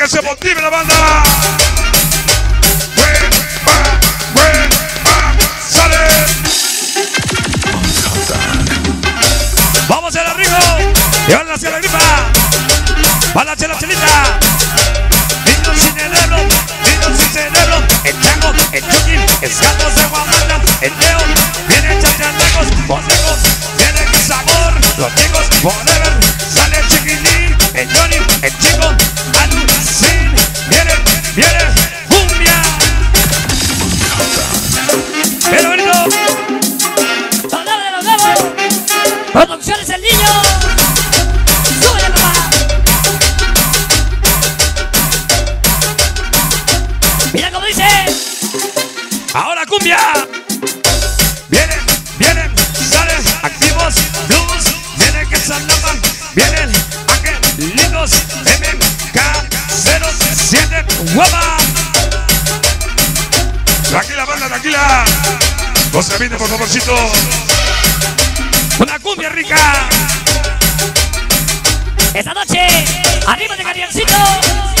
que se motive la banda. Huepa, huepa, sale. Vamos al arribo. Ahora hacia la gripa. Va la chelita. Niños sin cerebro. Niños sin cerebro. El chango, el chucky, el gato de guamanda. El león. ¡Mira cómo dice! Ahora cumbia. Vienen, vienen, salen activos, blues, vienen que salaman, vienen angelitos, MK07, guapa. Tranquila, banda, tranquila. No se viene, por favorcito. Una cumbia rica. ¡Esta noche! ¡Arriba de Carriancito!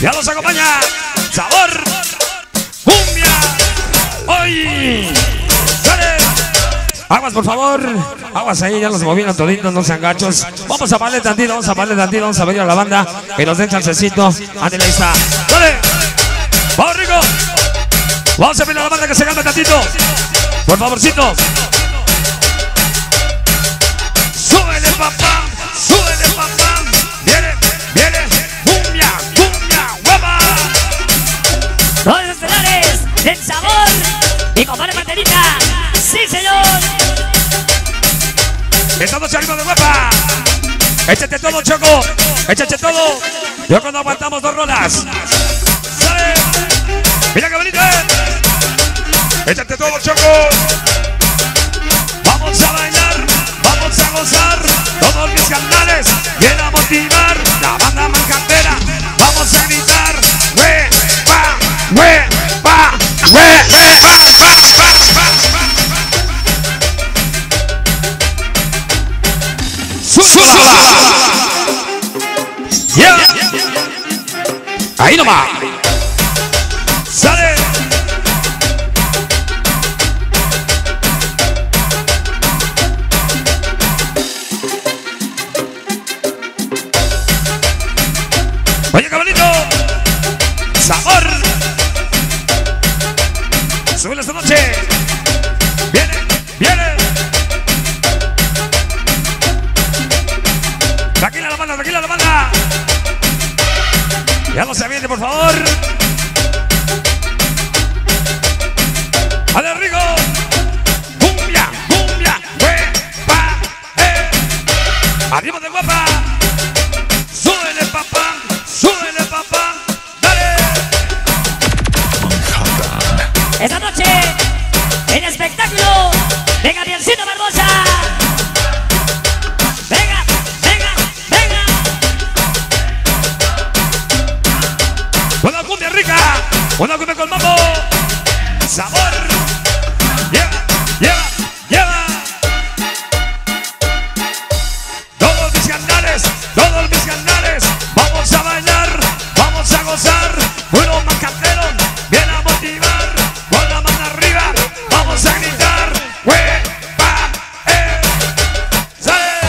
Ya los acompaña. Sabor. Cumbia. Hoy. Aguas, por favor. Aguas ahí, ya los movieron toditos, no sean gachos. Vamos a darle tantito, vamos a darle tantito, vamos a pedir a la banda que nos den chancecito. Ándale, ahí está. Dale. Vamos, Rico. Vamos a pedir a la banda que se calme tantito. Por favorcito. Guapa. Échate todo, Choco. Échate todo. Yo cuando aguantamos dos rolas. Mira qué bonito, ¿eh? Échate todo, Choco. Vamos a bailar, vamos a gozar. Todos mis canales vienen a motivar. Ahí nomás. ¡Sale! Oye, cabalito. Sabor. Súbele esta noche. Ya no se viene, por favor. ¡Ale, Rigo! ¡Cumbia! ¡Cumbia! ¡Huepa! ¡Eh! ¡Arriba de guapa! ¡Súbele, papá! ¡Súbele, papá! ¡Dale! Esta noche, el espectáculo de Gabrielcito Barbosa. ¡Una cumbia con mambo! ¡Sabor! ¡Lleva, lleva, lleva! Todos mis canales, todos mis canales, vamos a bailar, vamos a gozar. Buenos macateros, viene a motivar, con la mano arriba, vamos a gritar. ¡Huepa! ¡Eh! ¡Sale!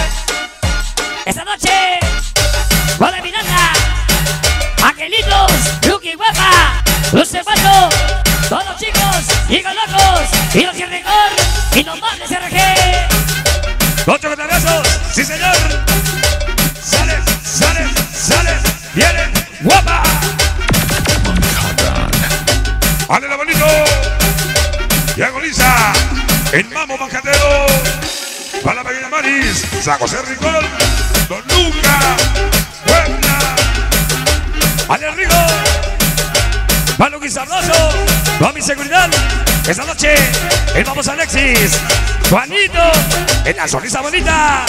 Esta noche, Guada Miranda, Angelitos, Lucky Guapa, Luce Pato, todos los chicos, Hijos Locos, y los Guerregor, y los Mables RG. ¡Ocho besos! ¡Sí, señor! ¡Sale, sale, sale! ¡Viene! ¡Guapa! ¡Ale, la bonito! Y agoniza. El mamo manjatero. Para la pequeña Maris. San José. Don Luca. Puebla. ¡Ale, Rigo! ¡Palo Sabroso! ¡Va mi seguridad! Esta noche, el vamos Alexis, Juanito, en la sonrisa bonita,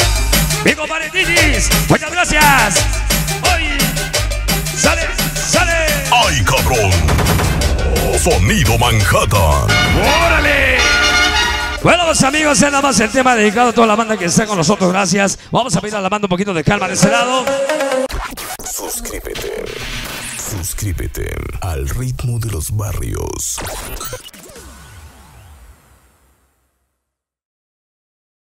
mi compadre muchas gracias. Hoy, sale, sale. ¡Ay, cabrón! Sonido Manhattan. ¡Órale! Bueno, pues amigos, es nada más el tema dedicado a toda la banda que está con nosotros. Gracias. Vamos a pedir a la banda un poquito de calma de ese lado. Suscríbete. Suscríbete al ritmo de los barrios.